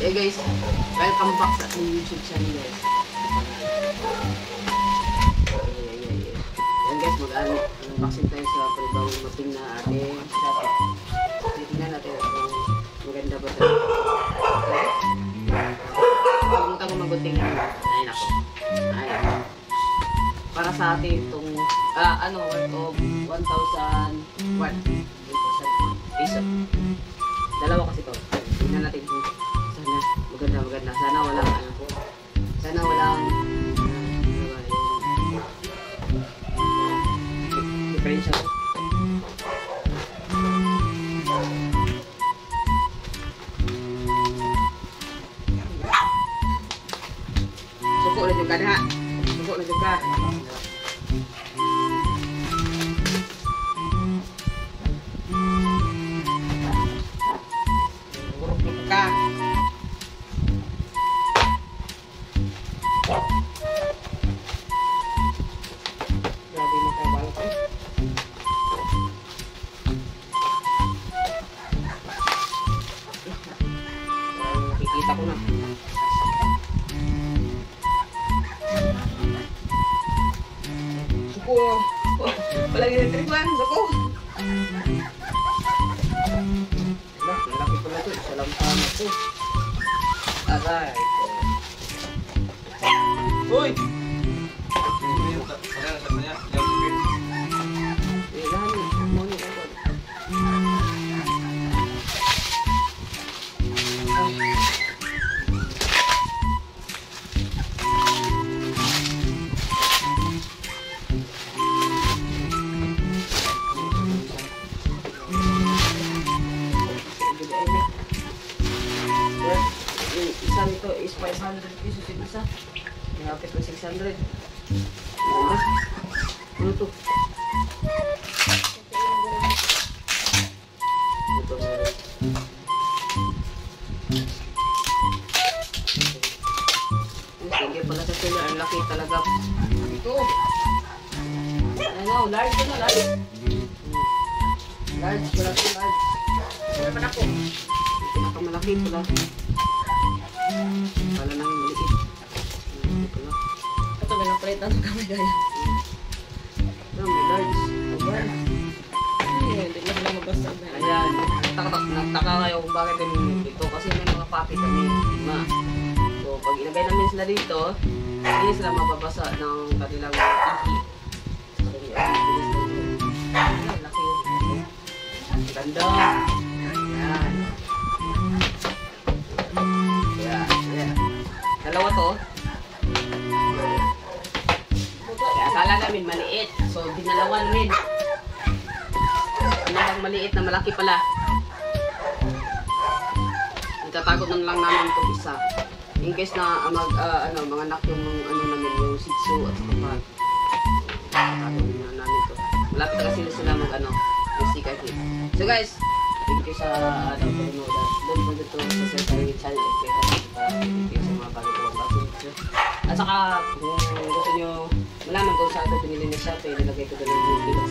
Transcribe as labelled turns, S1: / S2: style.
S1: Okay guys, welcome back sa ating YouTube channel guys. Yeah, yeah, yeah. Yan guys, mag-unboxing tayo sa panibawang mating na ating shop. Titingnan natin kung maganda ba ito. Okay? Pumunta ko magunting na. Ay, nako. Ay, nako. Para sa atin itong, ah, ano, worth of 1,000 what? 1,000 peso. Dalawa kasi to. Tingnan natin kung yung diferensya ko. Suko na juga na. Suko na juga. Suko. Walang electric man. Wala, lalaki pala ito. Isa lang tama. Aray. Uy! Is 500 pesos yung isa. Malapit ko 600. Ano? Ano to? Ito meron. Sige pala sa sila. Ang laki talaga. Ito. Ano, large ano, large. Large, malaki, large. Meron pa na po. Pinakamalaki pala. Kala namin maliit. Hmm, pala.
S2: Ito na lang palit ng kamay gaya.
S1: Ah, may large. Ayan.
S2: Ay, hindi na sila mabasa.
S1: Ayan. Nagtaka, kayo kung bakit kami dito. Kasi may mga papi kami. Ma. So, pag ilagay namin sila dito, hindi sila mababasa ng kanilang To. Kaya akala namin maliit. So, dinalawa namin. Ano bang maliit na malaki pala. Itatagot na lang namin itong isa. In case na ah, mag, ah, ano, mga anak yung ano namin, yung shih tzu at saka pag. Itatagot na namin to. Malapit na kasi sila mag, ano, yung sika hit. So guys, thank you sa, ano, panonood. Don't forget to subscribe sa channel saka, kung gusto nyo malaman kung saan ito pinili ni Shopee, nilagay ko doon yung link